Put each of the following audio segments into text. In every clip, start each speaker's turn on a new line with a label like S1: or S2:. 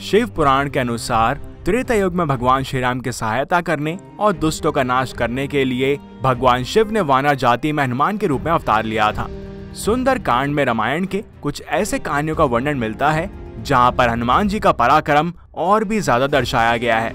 S1: शिव पुराण के अनुसार त्रेता युग में भगवान श्री राम की सहायता करने और दुष्टों का नाश करने के लिए भगवान शिव ने वानर जाति में हनुमान के रूप में अवतार लिया था। सुंदर कांड में रामायण के कुछ ऐसे कहानियों का वर्णन मिलता है, जहाँ पर हनुमान जी का पराक्रम और भी ज़्यादा दर्शाया गया है।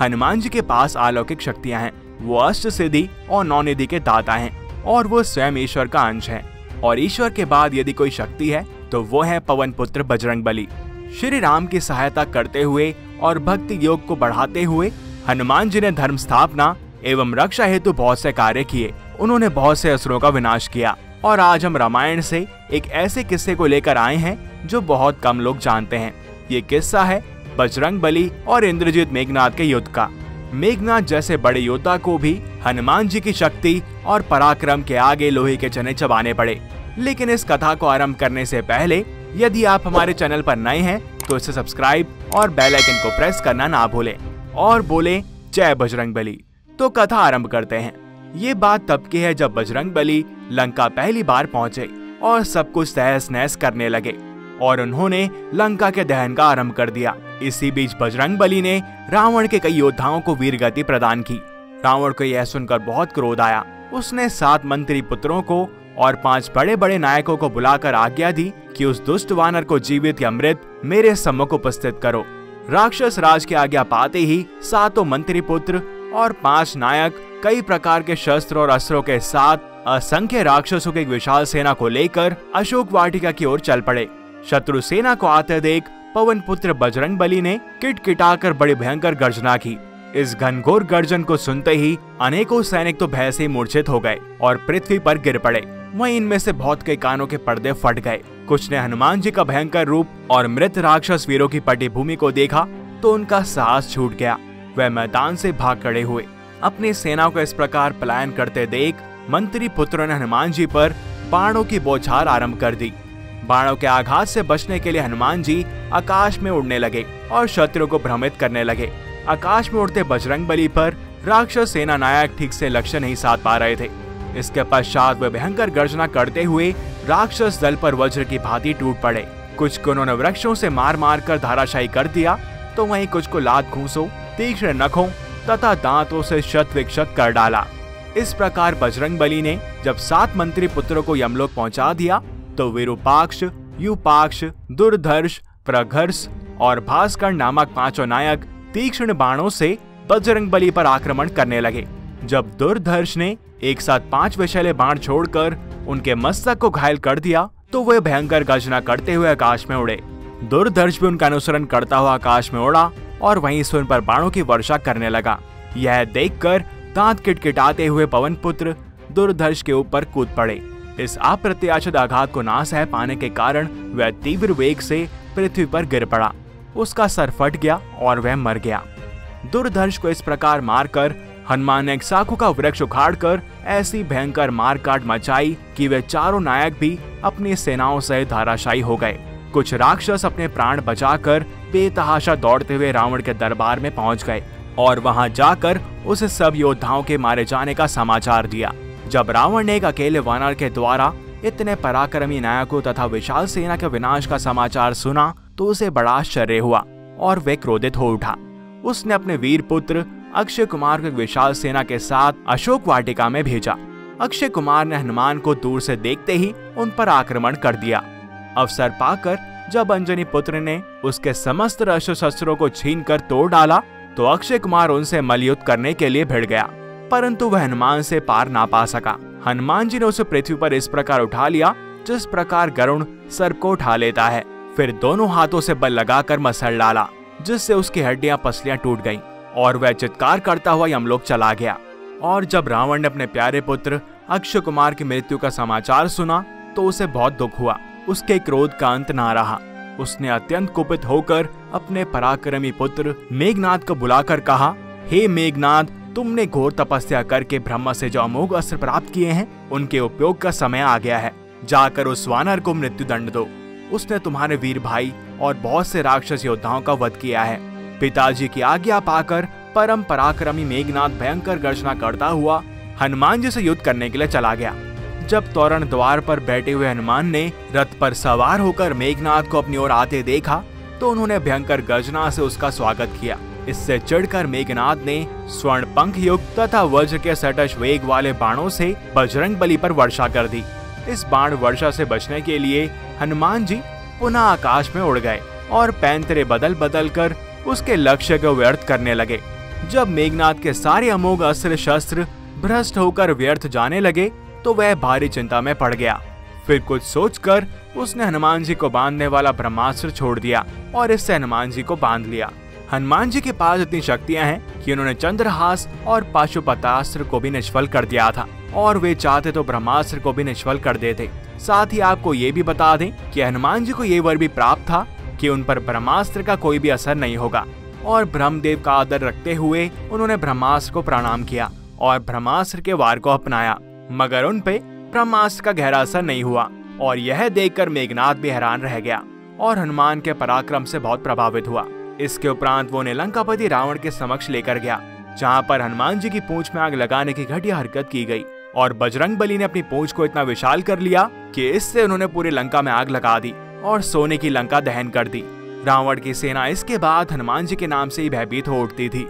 S1: हनुमान जी के पास अलौकिक शक्तियाँ हैं, वो अष्ट सिद्धि और नौ निधि के दाता हैं, और वो स्वयं ईश्वर का अंश है। और ईश्वर के बाद यदि कोई शक्ति है तो वो है पवन पुत्र बजरंग बली श्री राम की सहायता करते हुए और भक्ति योग को बढ़ाते हुए हनुमान जी ने धर्म स्थापना एवं रक्षा हेतु बहुत से कार्य किए। उन्होंने बहुत से असुरों का विनाश किया। और आज हम रामायण से एक ऐसे किस्से को लेकर आए हैं जो बहुत कम लोग जानते हैं। ये किस्सा है बजरंग बली और इंद्रजीत मेघनाथ के युद्ध का। मेघनाथ जैसे बड़े योद्धा को भी हनुमान जी की शक्ति और पराक्रम के आगे लोहे के चने चबाने पड़े। लेकिन इस कथा को आरंभ करने से पहले यदि आप हमारे चैनल पर नए हैं तो इसे सब्सक्राइब और बेल आइकन को प्रेस करना ना भूलें। और बोले, जय बजरंग बली। तो कथा आरंभ करते हैं। ये बात तब की है जब बजरंग बली लंका पहली बार पहुँचे और सब कुछ तहस नहस करने लगे और उन्होंने लंका के दहन का आरंभ कर दिया। इसी बीच बजरंग बली ने रावण के कई योद्धाओं को वीर गति प्रदान की। रावण को यह सुनकर बहुत क्रोध आया। उसने सात मंत्री पुत्रों को और पाँच बड़े बड़े नायकों को बुलाकर आज्ञा दी कि उस दुष्ट वानर को जीवित या मृत मेरे सम्मुख उपस्थित करो। राक्षस राज की आज्ञा पाते ही सातों मंत्री पुत्र और पाँच नायक कई प्रकार के शस्त्र और अस्त्रों के साथ असंख्य राक्षसों की विशाल सेना को लेकर अशोक वाटिका की ओर चल पड़े। शत्रु सेना को आते देख पवन पुत्र बजरंग बली ने किटकिटाकर बड़ी भयंकर गर्जना की। इस घनघोर गर्जन को सुनते ही अनेकों सैनिक तो भय से मूर्छित हो गए और पृथ्वी पर गिर पड़े। वहीं इनमें से बहुत कई कानों के पर्दे फट गए। कुछ ने हनुमान जी का भयंकर रूप और मृत राक्षस वीरों की पटी भूमि को देखा तो उनका साहस छूट गया। वह मैदान से भाग खड़े हुए। अपनी सेना को इस प्रकार पलायन करते देख मंत्री पुत्रों ने हनुमान जी पर बाणों की बौछार आरंभ कर दी। बाणों के आघात से बचने के लिए हनुमान जी आकाश में उड़ने लगे और शत्रु को भ्रमित करने लगे। आकाश में उड़ते बजरंग बली पर राक्षस सेना नायक ठीक से लक्ष्य नहीं साध पा रहे थे। इसके पश्चात वे भयंकर गर्जना करते हुए राक्षस दल पर वज्र की भांति टूट पड़े। कुछ को उन्होंने वृक्षों से मार मार कर धाराशाही कर दिया तो वहीं कुछ को लात घूसों, तीक्ष्ण नखों तथा दांतों से शत विक्षत कर डाला। इस प्रकार बजरंग बली ने जब सात मंत्री पुत्रों को यमलोक पहुँचा दिया तो विरूपाक्ष, युपाक्ष, दुर्धर्ष, प्रघर्ष और भास्कर नामक पाँचों नायक तीक्ष्ण बाणों से बजरंग बली पर आक्रमण करने लगे, जब दुर्धर्ष ने एक साथ पाँच विशैले बाण छोड़कर उनके मस्तक को घायल कर दिया तो वे भयंकर गर्जना करते हुए आकाश में उड़े। दुर्धर्ष भी उनका अनुसरण करता हुआ आकाश में उड़ा और वहीं से उन पर बाणों की वर्षा करने लगा। यह देखकर दांत किटकिटाते हुए पवन पुत्र दुर्धर्ष के ऊपर कूद पड़े। इस अप्रत्याशित आघात को ना सह पाने के कारण वह तीव्र वेग से पृथ्वी पर गिर पड़ा। उसका सर फट गया और वह मर गया। दुर्धर्ष को इस प्रकार मारकर, हनुमान ने एक साखू का वृक्ष उखाड़ कर ऐसी भयंकर मारकाट मचाई कि वे चारों नायक भी अपनी सेनाओं से धाराशायी हो गए। कुछ राक्षस अपने प्राण बचाकर बेतहाशा दौड़ते हुए रावण के दरबार में पहुँच गए और वहाँ जाकर उस सब योद्धाओं के मारे जाने का समाचार दिया। जब रावण ने एक अकेले वानर के द्वारा इतने पराक्रमी नायकों तथा विशाल सेना के विनाश का समाचार सुना तो उसे बड़ा आश्चर्य हुआ और वे क्रोधित हो उठा। उसने अपने वीर पुत्र अक्षय कुमार को विशाल सेना के साथ अशोक वाटिका में भेजा। अक्षय कुमार ने हनुमान को दूर से देखते ही उन पर आक्रमण कर दिया। अवसर पाकर जब अंजनी पुत्र ने उसके समस्त अस्त्र शस्त्रों को छीन कर तोड़ डाला तो अक्षय कुमार उनसे मलयुद्ध करने के लिए भिड़ गया। परंतु वह हनुमान से पार ना पा सका। हनुमान जी ने उसे पृथ्वी पर इस प्रकार उठा लिया, जिस प्रकार गरुण सर को उठा लेता है। फिर दोनों हाथों से बल लगाकर मसल डाला, जिससे उसकी हड्डियाँ पसलियाँ टूट गईं और वह चित्कार करता हुआ यमलोक चला गया। और जब रावण ने अपने प्यारे पुत्र अक्षय कुमार की मृत्यु का समाचार सुना तो उसे बहुत दुख हुआ। उसके क्रोध का अंत ना रहा। उसने अत्यंत कुपित होकर अपने पराक्रमी पुत्र मेघनाथ को बुलाकर कहा, हे hey मेघनाथ तुमने घोर तपस्या करके ब्रह्म से जो अमोघ अस्त्र प्राप्त किए हैं, उनके उपयोग का समय आ गया है। जाकर उस वानर को मृत्यु दंड दो। उसने तुम्हारे वीर भाई और बहुत से राक्षस योद्धाओं का वध किया है। पिताजी की आज्ञा पाकर परम पराक्रमी मेघनाथ भयंकर गर्जना करता हुआ हनुमान जी से युद्ध करने के लिए चला गया। जब तोरण द्वार पर बैठे हुए हनुमान ने रथ पर सवार होकर मेघनाथ को अपनी ओर आते देखा तो उन्होंने भयंकर गर्जना से उसका स्वागत किया। इससे चढ़कर मेघनाथ ने स्वर्ण पंख युक्त तथा वज्र के सटश वेग वाले बाणों से बजरंग बली पर वर्षा कर दी। इस बाण वर्षा से बचने के लिए हनुमान जी पुनः आकाश में उड़ गए और पैंतरे बदल बदल कर उसके लक्ष्य को व्यर्थ करने लगे। जब मेघनाथ के सारे अमोघ अस्त्र शस्त्र भ्रष्ट होकर व्यर्थ जाने लगे तो वह भारी चिंता में पड़ गया। फिर कुछ सोचकर उसने हनुमान जी को बांधने वाला ब्रह्मास्त्र छोड़ दिया और इससे हनुमान जी को बाँध लिया। हनुमान जी के पास इतनी शक्तियाँ हैं कि उन्होंने चंद्रहास और पाशुपतास्त्र को भी निष्फल कर दिया था। और वे चाहते तो ब्रह्मास्त्र को भी निष्फल कर देते। साथ ही आपको ये भी बता दें कि हनुमान जी को ये वर भी प्राप्त था कि उन पर ब्रह्मास्त्र का कोई भी असर नहीं होगा। और ब्रह्मदेव का आदर रखते हुए उन्होंने ब्रह्मास्त्र को प्रणाम किया और ब्रह्मास्त्र के वार को अपनाया। मगर उन पे ब्रह्मास्त्र का गहरा असर नहीं हुआ और यह देखकर मेघनाथ भी हैरान रह गया और हनुमान के पराक्रम से बहुत प्रभावित हुआ। इसके उपरांत वो उन्हें लंकापति रावण के समक्ष लेकर गया, जहाँ पर हनुमान जी की पूंछ में आग लगाने की घटिया हरकत की गई, और बजरंग बली ने अपनी पूंछ को इतना विशाल कर लिया कि इससे उन्होंने पूरी लंका में आग लगा दी और सोने की लंका दहन कर दी। रावण की सेना इसके बाद हनुमान जी के नाम से ही भयभीत हो उठती थी।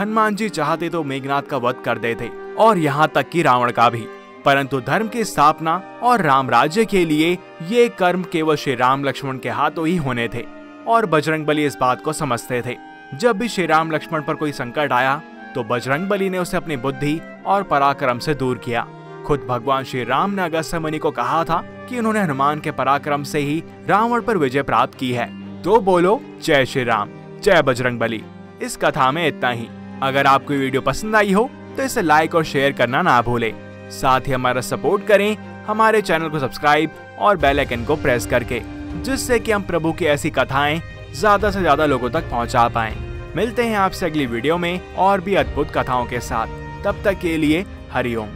S1: हनुमान जी चाहते तो मेघनाथ का वध कर देते, और यहाँ तक कि रावण का भी। परंतु धर्म की स्थापना और राम राज्य के लिए ये कर्म केवल श्री राम लक्ष्मण के हाथों ही होने थे। और बजरंग बली इस बात को समझते थे। जब भी श्री राम लक्ष्मण पर कोई संकट आया तो बजरंग बली ने उसे अपनी बुद्धि और पराक्रम से दूर किया। खुद भगवान श्री राम ने अगस्त मुनि को कहा था कि उन्होंने हनुमान के पराक्रम से ही रावण पर विजय प्राप्त की है। तो बोलो, जय श्री राम, जय बजरंग बली। इस कथा में इतना ही। अगर आपको वीडियो पसंद आई हो तो इसे लाइक और शेयर करना ना भूले। साथ ही हमारा सपोर्ट करें, हमारे चैनल को सब्सक्राइब और बेल आइकन को प्रेस करके। जिससे कि हम प्रभु की ऐसी कथाएँ ज़्यादा से ज़्यादा लोगों तक पहुँचा पाए। मिलते हैं आपसे अगली वीडियो में और भी अद्भुत कथाओं के साथ। तब तक के लिए हरिओम